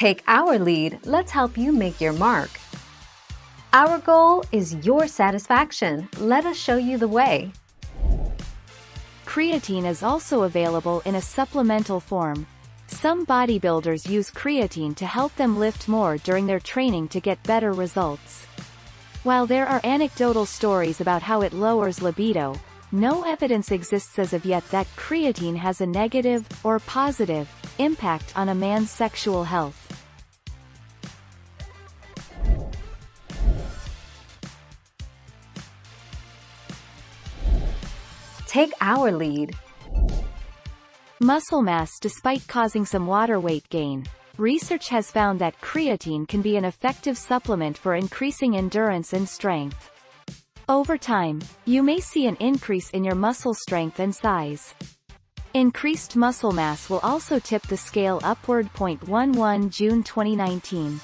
Take our lead, let's help you make your mark. Our goal is your satisfaction. Let us show you the way. Creatine is also available in a supplemental form. Some bodybuilders use creatine to help them lift more during their training to get better results. While there are anecdotal stories about how it lowers libido, no evidence exists as of yet that creatine has a negative, or positive, impact on a man's sexual health. Take our lead. Muscle mass despite causing some water weight gain. Research has found that creatine can be an effective supplement for increasing endurance and strength. Over time, you may see an increase in your muscle strength and size. Increased muscle mass will also tip the scale upward. 11 June 2019.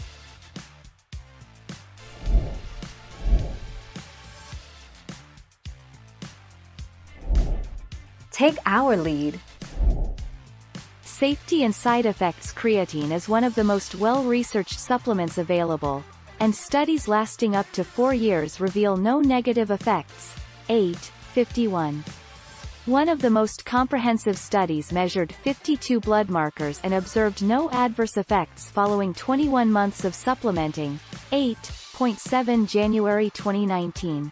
Take our lead. Safety and side effects Creatine is one of the most well-researched supplements available, and studies lasting up to four years reveal no negative effects. 8, 51. One of the most comprehensive studies measured 52 blood markers and observed no adverse effects following 21 months of supplementing. 8.7 January 2019.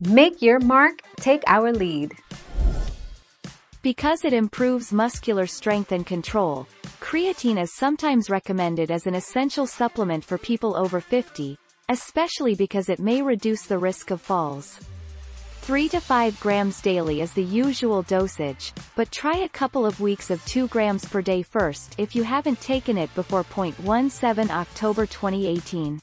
Make your mark, take our lead. Because it improves muscular strength and control, creatine is sometimes recommended as an essential supplement for people over 50, especially because it may reduce the risk of falls. 3 to 5 grams daily is the usual dosage, but try a couple of weeks of 2 grams per day first if you haven't taken it before 0.17 October 2018.